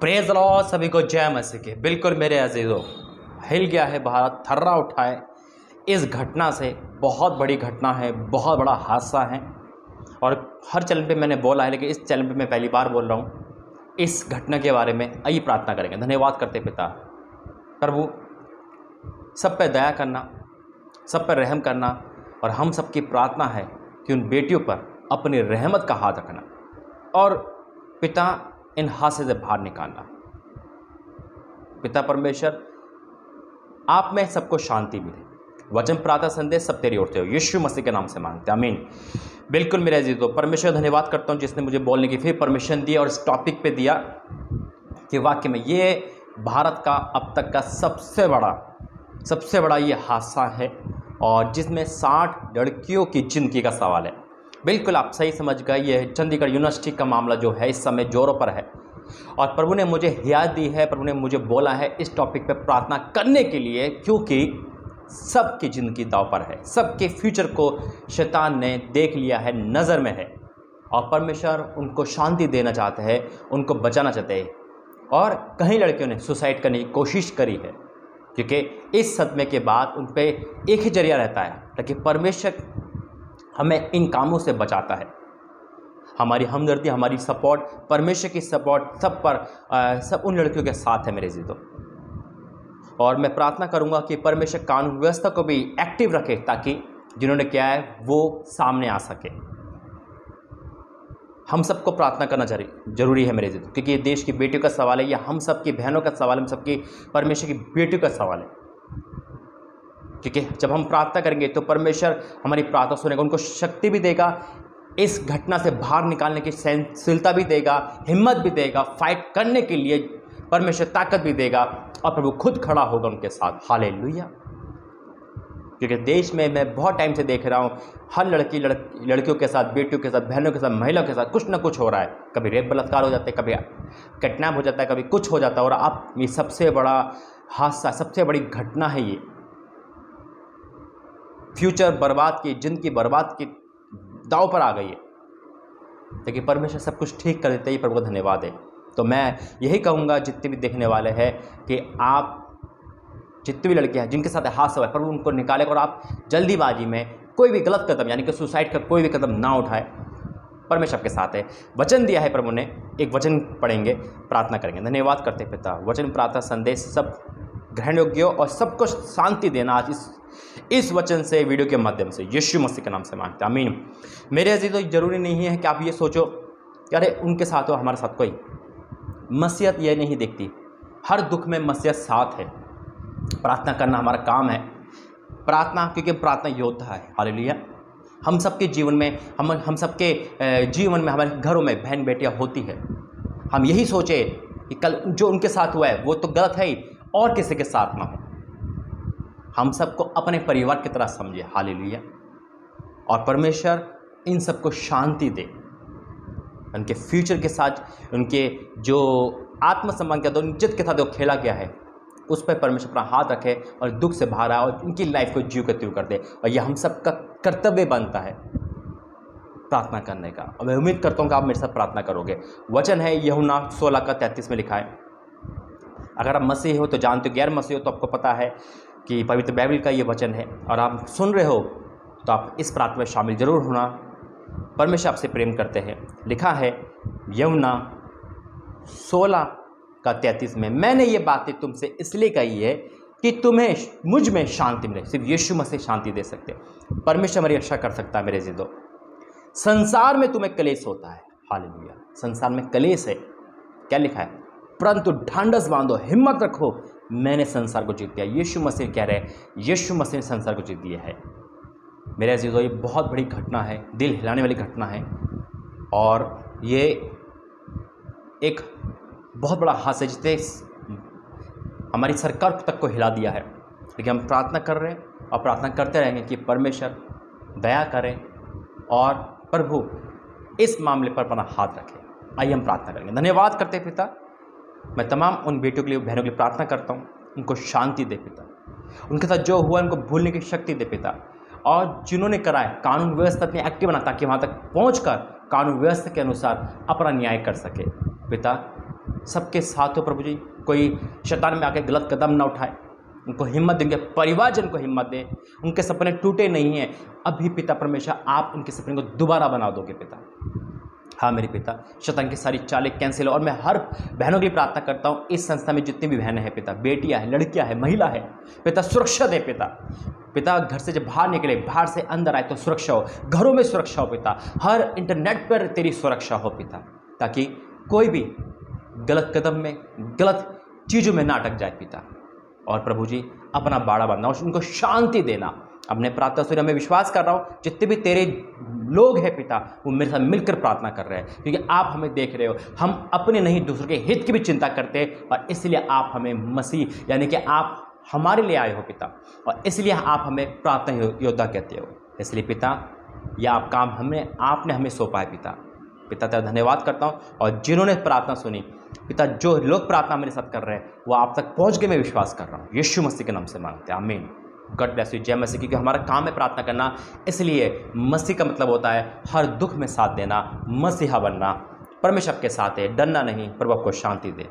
Praise law सभी को जय मसीह के। बिल्कुल मेरे अजीज़ों, हिल गया है भारत, थर्रा उठाए इस घटना से बहुत बड़ी घटना है, बहुत बड़ा हादसा है। और हर चैनल पे मैंने बोला है, लेकिन इस चैनल पे मैं पहली बार बोल रहा हूँ, इस घटना के बारे में आइए प्रार्थना करेंगे। धन्यवाद करते पिता। प्रभु, सब पे दया करना, सब पर रहम करना, और हम सबकी प्रार्थना है कि उन बेटियों पर अपनी रहमत का हाथ रखना। और पिता इन हादसे से बाहर निकालना। पिता परमेश्वर, आप में सबको शांति मिले। वचन प्रातः संदेश सब तेरी ओर से हो। यीशु मसीह के नाम से मांगते हैं। आमीन। बिल्कुल मेरे अज़ीज़ दो परमेश्वर धन्यवाद करता हूँ, जिसने मुझे बोलने की फिर परमिशन दिया और इस टॉपिक पे दिया कि वाक्य में ये भारत का अब तक का सबसे बड़ा सबसे बड़ा ये हादसा है और जिसमें साठ लड़कियों की ज़िंदगी का सवाल है। बिल्कुल आप सही समझ गए ये चंडीगढ़ यूनिवर्सिटी का मामला जो है, इस समय जोरों पर है। और प्रभु ने मुझे हिदायत दी है, प्रभु ने मुझे बोला है इस टॉपिक पर प्रार्थना करने के लिए, क्योंकि सबकी ज़िंदगी दाव पर है। सबके फ्यूचर को शैतान ने देख लिया है, नज़र में है। और परमेश्वर उनको शांति देना चाहते हैं, उनको बचाना चाहते हैं। और कई लड़कियों ने सुसाइड करने की कोशिश करी है, क्योंकि इस सदमे के बाद उन पर एक ही ज़रिया रहता है, ताकि परमेश्वर हमें इन कामों से बचाता है। हमारी हमदर्दी हमारी सपोर्ट परमेश्वर की सपोर्ट सब पर आ, सब उन लड़कियों के साथ है मेरे जीतो। और मैं प्रार्थना करूँगा कि परमेश्वर कानून व्यवस्था को भी एक्टिव रखे ताकि जिन्होंने किया है वो सामने आ सके। हम सबको प्रार्थना करना ज़रूरी है मेरे जीतो क्योंकि ये देश की बेटियों का सवाल है या हम सबकी बहनों का सवाल हम सबकी परमेश्वर की बेटियों का सवाल है। क्योंकि जब हम प्रार्थना करेंगे तो परमेश्वर हमारी प्रार्थना सुनेगा, उनको शक्ति भी देगा, इस घटना से बाहर निकालने की सहनशीलता भी देगा, हिम्मत भी देगा फाइट करने के लिए परमेश्वर ताकत भी देगा और प्रभु खुद खड़ा होगा उनके साथ। हाले क्योंकि देश में मैं बहुत टाइम से देख रहा हूँ, हर लड़की, लड़, लड़कियों के साथ, बेटियों के साथ, बहनों के साथ, महिलाओं के साथ कुछ ना कुछ हो रहा है। कभी रेप, बलात्कार हो जाते हैं, कभी किडनैप हो जाता है, कभी कुछ हो जाता है और अब ये सबसे बड़ा हादसा, सबसे बड़ी घटना है ये। फ्यूचर बर्बाद की ज़िंदगी बर्बाद की दाव पर आ गई है। लेकिन परमेश्वर सब कुछ ठीक कर देते ही प्रभु धन्यवाद है। तो मैं यही कहूँगा, जितने भी देखने वाले हैं कि आप जितनी भी लड़कियाँ हैं, जिनके साथ हादसा हुआ प्रभु उनको निकाले और आप जल्दीबाजी में कोई भी गलत कदम, यानी कि सुसाइड का कोई भी कदम ना उठाए, परमेश्वर के साथ है। वचन दिया है प्रभु ने, एक वचन पढ़ेंगे, प्रार्थना करेंगे। धन्यवाद करते पिता, वचन, प्रार्थना, संदेश, सब ग्रहण योग्य और सबको शांति देना आज इस इस वचन से, वीडियो के माध्यम से, यीशु मसीह के नाम से मांगते अमीन मेरे अज़ीज़ तो ज़रूरी नहीं है कि आप ये सोचो अरे, उनके साथ हो, हमारे साथ कोई। मसीहत यह नहीं देखती। हर दुख में मसीहत साथ है। प्रार्थना करना हमारा काम है। प्रार्थना, क्योंकि प्रार्थना योद्धा है। हालेलुया। हम सबके जीवन में, हम हम सबके जीवन में, हमारे घरों में बहन बेटियाँ होती है। हम यही सोचे कि कल जो उनके साथ हुआ है, वो तो गलत है ही। और किसी के साथ ना हो। हम सबको अपने परिवार की तरह समझे। हाल लिया और परमेश्वर इन सबको शांति दे। उनके फ्यूचर के साथ, उनके जो आत्मसम्मान के साथ इज़्ज़त के साथ जो खेला गया है, उस पर परमेश्वर अपना हाथ रखे और दुख से आए और उनकी लाइफ को जीव के कर दे। और यह हम सब का कर्तव्य बनता है प्रार्थना करने का। और मैं उम्मीद करता हूँ कि आप मेरे साथ प्रार्थना करोगे। वचन है यहुना सोलह का तैंतीस में लिखा है, अगर आप मसीह हो तो जानते हो, गैर मसीह हो तो आपको पता है कि पवित्र बाइबल का ये वचन है। और आप सुन रहे हो तो आप इस प्रार्थना में शामिल ज़रूर होना। परमेश्वर आपसे प्रेम करते हैं। लिखा है, यमुना सोलह का तैंतीस में, मैंने ये बातें तुमसे इसलिए कही है कि तुम्हें मुझमें शांति मिले। सिर्फ़ यीशु मसीह शांति दे सकते। परमेश्वर हमारी रक्षा कर सकता है मेरे जिदो। संसार में तुम्हें कलेश होता है। हाल संसार में कलेश है। क्या लिखा है? परंतु ढांडस बांधो, हिम्मत रखो मैंने संसार को जीत दिया। यीशु मसीह कह रहे हैं, यीशु मसीह ने संसार को जीत दिया है। मेरे अजीज़ों ये बहुत बड़ी घटना है, दिल हिलाने वाली घटना है। और ये एक बहुत बड़ा हादसा जिसने हमारी सरकार तक को हिला दिया है। लेकिन हम प्रार्थना कर रहे हैं और प्रार्थना करते रहेंगे कि परमेश्वर दया करें और प्रभु इस मामले पर अपना हाथ रखें। आइए हम प्रार्थना करेंगे। धन्यवाद करते पिता। मैं तमाम उन बेटियों के लिए, बहनों के लिए प्रार्थना करता हूँ, उनको शांति दे पिता। उनके साथ जो हुआ, उनको भूलने की शक्ति दे पिता। और जिन्होंने कराए कानून व्यवस्था इतनी एक्टिव बना ताकि वहाँ तक पहुँच कर कानून व्यवस्था के अनुसार अपना न्याय कर सके। पिता, सबके साथ हो प्रभु जी, कोई शैतान में आके गलत कदम ना उठाए। उनको हिम्मत दें देंगे परिवारजन को हिम्मत दें। उनके सपने टूटे नहीं हैं। अभी पिता परमेश्वर, आप उनके सपने को दोबारा बना दोगे पिता। हाँ मेरे पिता। शतंग की सारी चालें कैंसिल और मैं हर बहनों के लिए प्रार्थना करता हूँ, इस संस्था में जितनी भी बहनें हैं पिता, बेटियाँ हैं, लड़कियाँ हैं, महिला है, पिता सुरक्षा दे पिता। पिता, घर से जब बाहर निकले, बाहर से अंदर आए तो सुरक्षा हो, घरों में सुरक्षा हो पिता, हर इंटरनेट पर तेरी सुरक्षा हो पिता, ताकि कोई भी गलत कदम में, गलत चीज़ों में ना अटक जाए पिता। और प्रभु जी, अपना बाड़ा बांधना और उनको शांति देना। अपने प्रार्थना सूर्य में विश्वास कर रहा हूँ, जितने भी तेरे लोग हैं पिता, वो मेरे साथ मिलकर प्रार्थना कर रहे हैं। क्योंकि आप हमें देख रहे हो, हम अपने नहीं, दूसरों के हित की भी चिंता करते हैं, और इसलिए आप हमें मसीह, यानी कि आप हमारे लिए आए हो पिता, और इसलिए आप हमें प्रार्थना योद्धा कहते हो। इसलिए पिता, यह आप काम हमें आपने हमें सौंपा है पिता। पिता, तेरा धन्यवाद करता हूँ, और जिन्होंने प्रार्थना सुनी, पिता, जो लोग प्रार्थना मेरे साथ कर रहे हैं, वो आप तक पहुँच गए मैं विश्वास कर रहा हूँ। यीशु मसीह के नाम से मांगते हैं, आमीन। गॉड ब्लेस यू जय मसीह, क्योंकि हमारा काम है प्रार्थना करना इसलिए मसीह का मतलब होता है हर दुख में साथ देना, मसीहा बनना, परमेश्वर के साथ है, डरना नहीं, प्रभु को शांति दे।